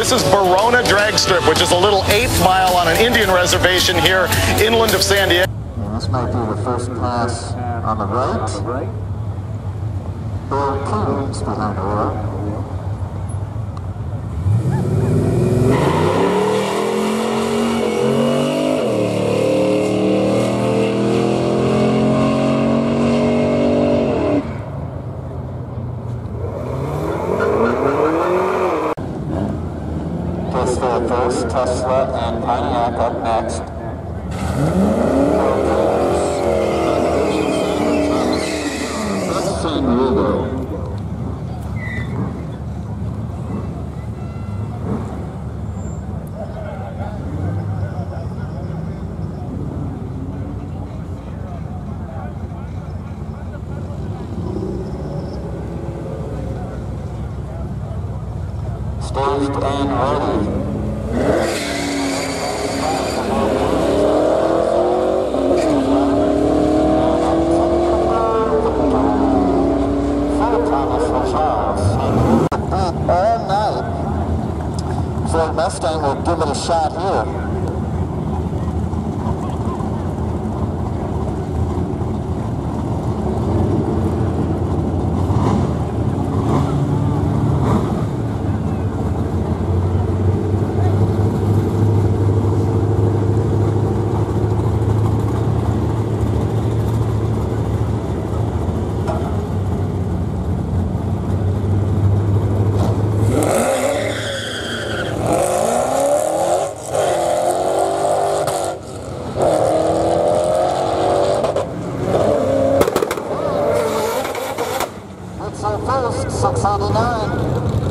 This is Barona Drag Strip, which is a little eighth mile on an Indian reservation here inland of San Diego. This might be the first pass on the right. Bill Coombs behind the. Tesla first, Tesla and Pontiac up next. That's San Diego. Staged and ready. All night. Ford Mustang will give it a shot here. It's our first 689.